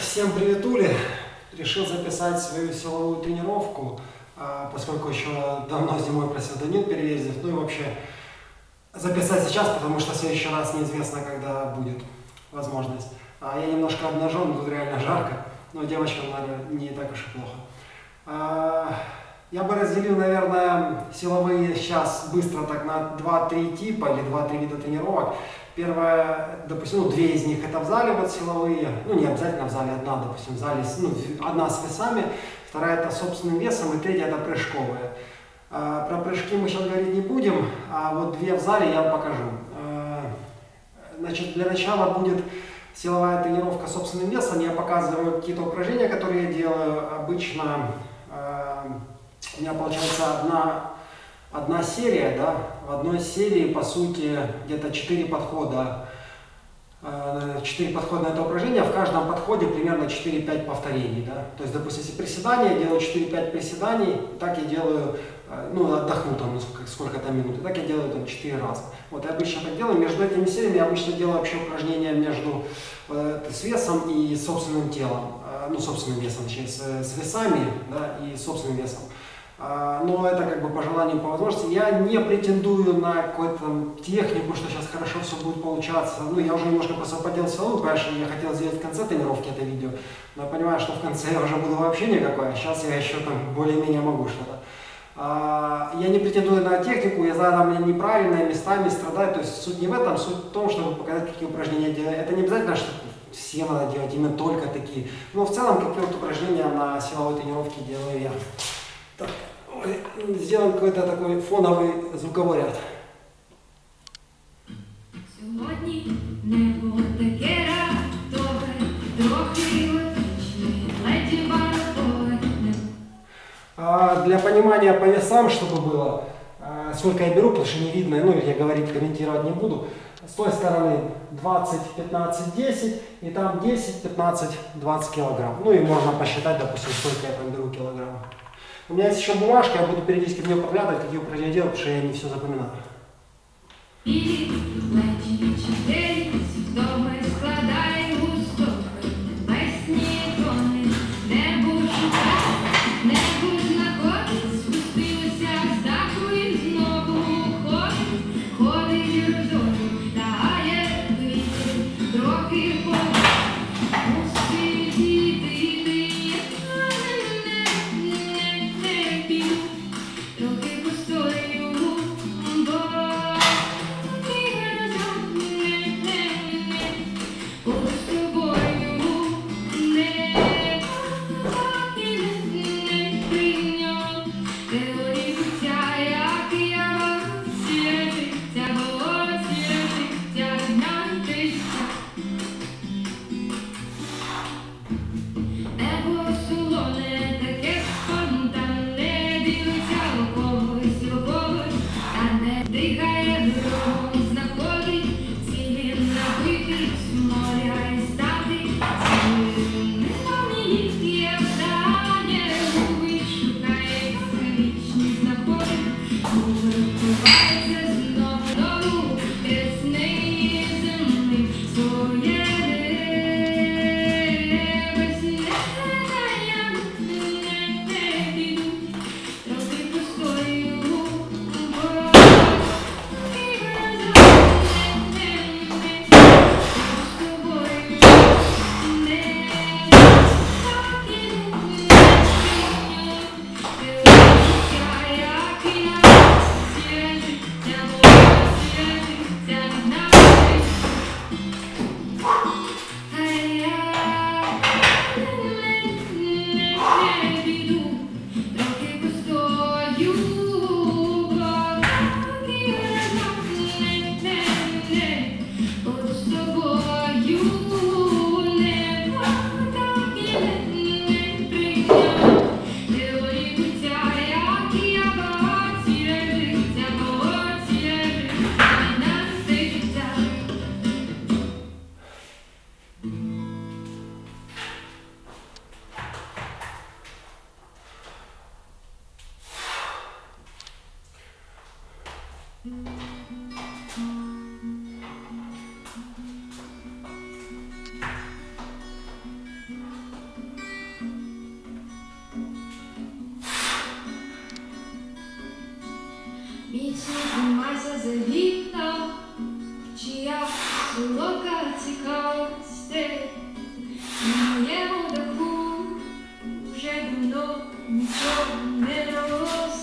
Всем привет, Ули! Решил записать свою силовую тренировку, а, поскольку еще давно зимой просил Данил Перевезев, ну и вообще записать сейчас, потому что в следующий раз неизвестно, когда будет возможность. А я немножко обнажен, тут реально жарко, но девочкам, наверное, не так уж и плохо. А, я бы разделил, наверное, силовые сейчас быстро так на 2-3 типа или 2-3 вида тренировок. Первое, допустим, ну, две из них это в зале вот силовые, ну не обязательно в зале, одна, допустим, в зале, ну, одна с весами, вторая это собственным весом, и третья это прыжковые. А, про прыжки мы сейчас говорить не будем, а вот две в зале я вам покажу. А, значит, для начала будет силовая тренировка собственным весом. Я показываю какие-то упражнения, которые я делаю. Обычно а, у меня получается одна одна серия, да, в одной серии, по сути, где-то 4 подхода, 4 э, подхода на это упражнение, в каждом подходе примерно 4-5 повторений, да, то есть, допустим, если приседания, я делаю 4-5 приседаний, так я делаю, э, ну, отдохну там, ну, сколько, сколько там минут, и так я делаю там 4 раза. Вот я обычно так делаю, между этими сериями я обычно делаю вообще упражнения между э, с весом и собственным телом, э, ну, собственным весом, точнее, с, с весами, да, и собственным весом. А, но это как бы по желанию, по возможности. Я не претендую на какую-то технику, что сейчас хорошо все будет получаться. Ну, я уже немножко просто подел силу, конечно, я хотел сделать в конце тренировки это видео, но я понимаю, что в конце я уже буду вообще никакой, а сейчас я еще там более-менее могу что-то. А, я не претендую на технику, я знаю, там неправильные местами страдаю, то есть суть не в этом, суть в том, чтобы показать, какие упражнения делать. Это не обязательно, что все надо делать именно только такие. Но в целом, какие вот упражнения на силовой тренировке делаю я. Так сделаем какой-то такой фоновый звуковой ряд. Сьогодні небо таке раптове, трохи леді Для понимания по весам, чтобы было, а, сколько я беру, потому что не видно, ну я говорить, комментировать не буду. С той стороны 20, 15, 10, и там 10, 15, 20 килограмм. Ну и можно посчитать, допустим, сколько я там беру килограмм. У меня есть еще бумажка, я буду периодически в нее подглядывать, какие упражнения делать, потому что я не все запоминаю. И, значит, дома. Міцно тримайся за вікна, чия солодка цікавостей. На моєму даху давно нічого не росте.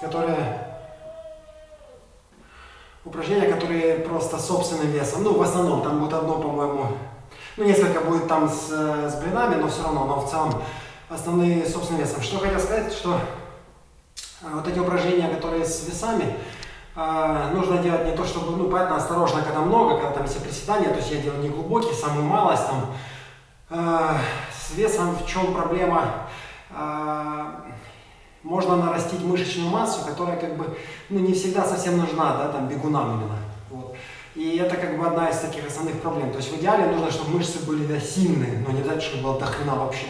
Которые упражнения, которые просто собственным весом. Ну, в основном, там будет одно, по-моему, ну, несколько будет там с, с блинами, но все равно, но в целом основные собственным весом. Что хотел сказать, что а, вот эти упражнения, которые с весами, а, нужно делать не то, чтобы, ну, понятно, осторожно, когда много, когда там есть приседания, то есть я делаю не глубокие, самую малость там. А, с весом в чем проблема? Можно нарастить мышечную массу, которая как бы ну, не всегда совсем нужна, да, там, бегунам именно. Вот. И это как бы одна из таких основных проблем. То есть в идеале нужно, чтобы мышцы были да, сильные, но не обязательно, чтобы было до хрена вообще.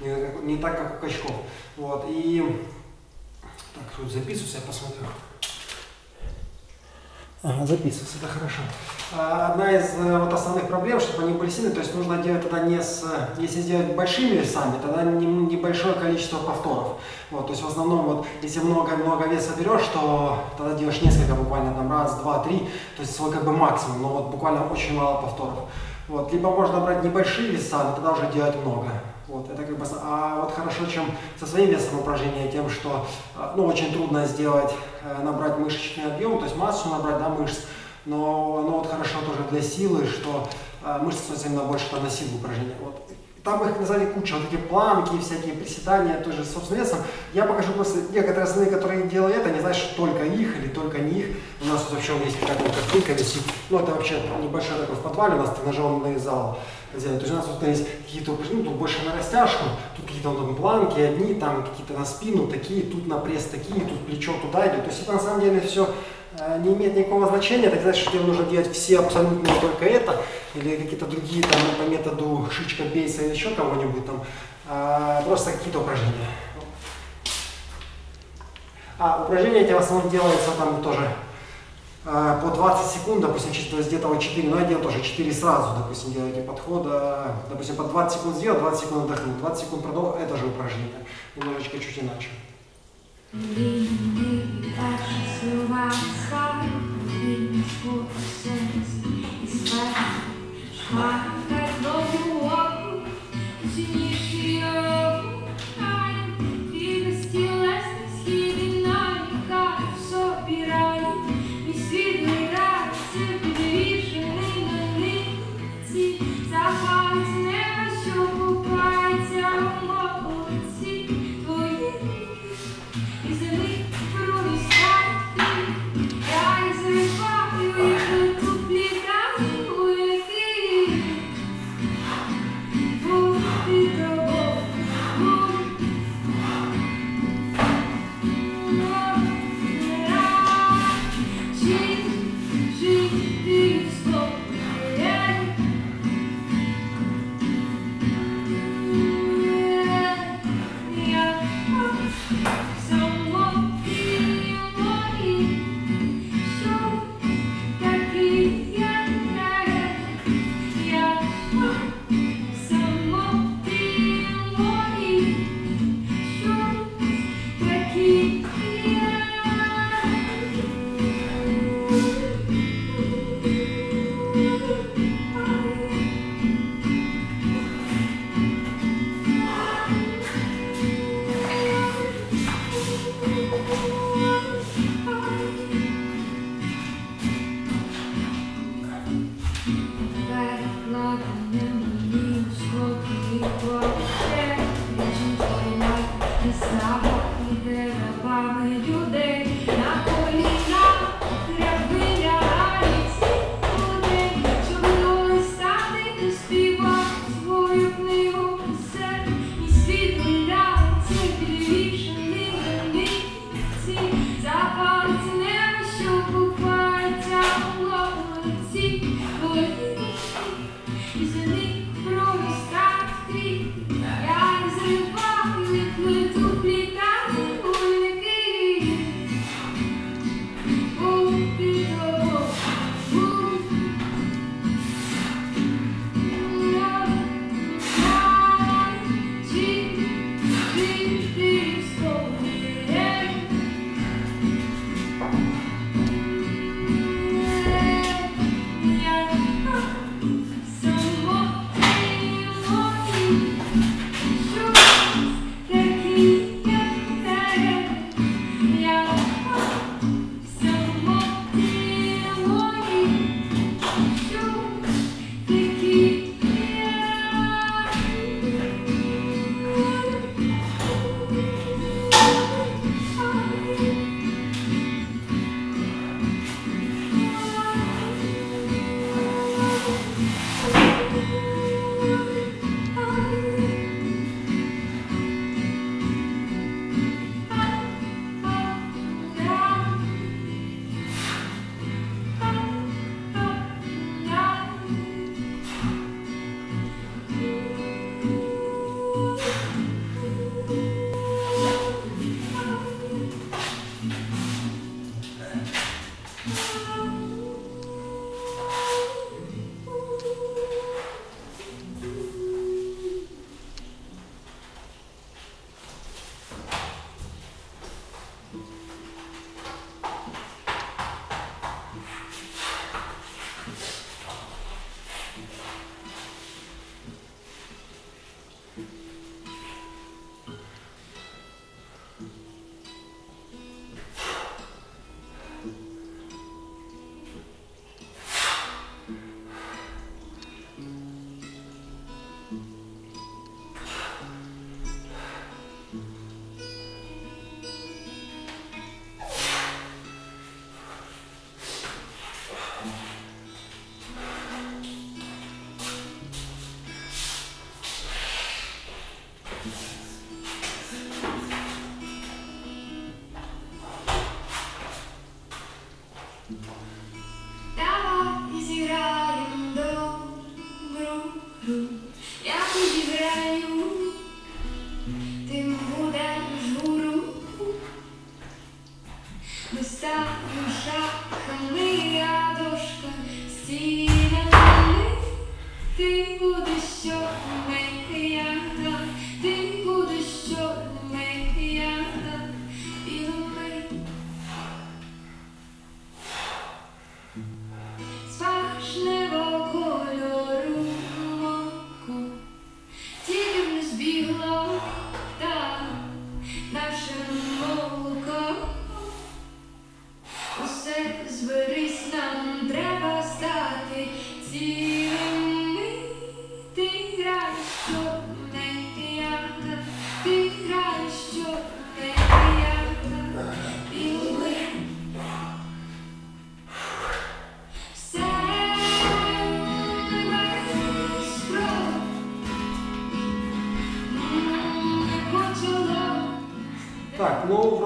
Не, не так, как у качков. Вот. И так, тут записываюсь, я посмотрю. Ага, записывается, это хорошо. А, одна из э, вот основных проблем, чтобы они были сильные, то есть нужно делать тогда не с, если сделать большими весами, тогда не, небольшое количество повторов. Вот, то есть в основном вот, если много-много веса берешь, то тогда делаешь несколько буквально, там раз, два, три, то есть свой как бы максимум, но вот буквально очень мало повторов. Вот, либо можно брать небольшие веса, но тогда уже делать много. Вот, это как бы, а вот хорошо, чем со своим весом упражнения, тем, что а, ну, очень трудно сделать, э, набрать мышечный объем, то есть массу набрать да, мышц, но, но вот хорошо тоже для силы, что а, мышцы становятся именно больше там, на силу упражнения. Вот. Там их назвали куча, вот такие планки, всякие приседания, тоже с собственным весом. Я покажу просто некоторые основные, которые делают это, не знаешь, что только их или только не их. У нас тут вообще есть какая-то картинка висит. Ну, это вообще небольшой такой в подвале, у нас тренажерный зал взяли. То есть у нас тут есть какие-то ну, тут больше на растяжку, тут какие-то там планки одни, там какие-то на спину такие, тут на пресс такие, тут плечо туда идет. То есть это на самом деле все э, не имеет никакого значения, это значит, что тебе нужно делать все абсолютно только это, или какие-то другие там по методу Шичка Бейса или еще кого-нибудь там, а, просто какие-то упражнения. А упражнения эти в основном делаются там тоже а, по 20 секунд, допустим, то есть где-то вот 4 на 1, тоже 4 сразу, допустим, делаете подхода, допустим, по 20 секунд сделал, 20 секунд отдохнул, 20 секунд продолжил, это же упражнение, немножечко чуть иначе. Wow. mm-hmm.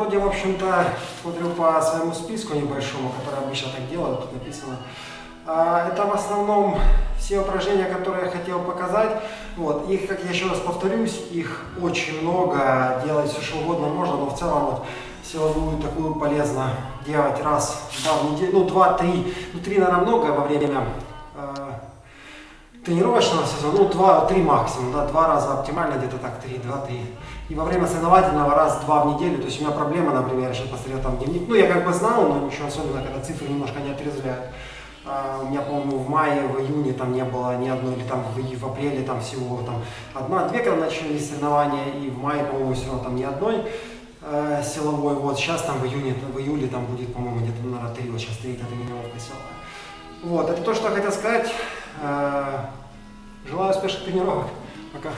Вроде, в общем-то, смотрю по своему списку небольшому, который обычно так делают, тут написано. А, Это в основном все упражнения, которые я хотел показать. Вот. Их, как я еще раз повторюсь, их очень много, делать все что угодно можно, но в целом вот силовую такую полезно делать раз, два в неделю, ну, два-три, ну, три, наверное, много во время э, тренировочного сезона, ну, два-три максимум, да, два раза оптимально, где-то так, три, два-три. И во время соревновательного раз-два в неделю, то есть у меня проблема, например, я сейчас посмотрел там дневник, ну, я как бы знал, но ничего особенного, когда цифры немножко не отрезвляют. А, у меня, по-моему, в мае, в июне там не было ни одной, или там в, в апреле там всего там одна-две, когда начались соревнования, и в мае, по-моему, все равно там ни одной э, силовой. Вот сейчас там в июне, в июле там будет, по-моему, где-то, наверное, три, вот сейчас третья тренировка силовая. Вот, это то, что я хотел сказать. Э, Желаю успешных тренировок. Пока.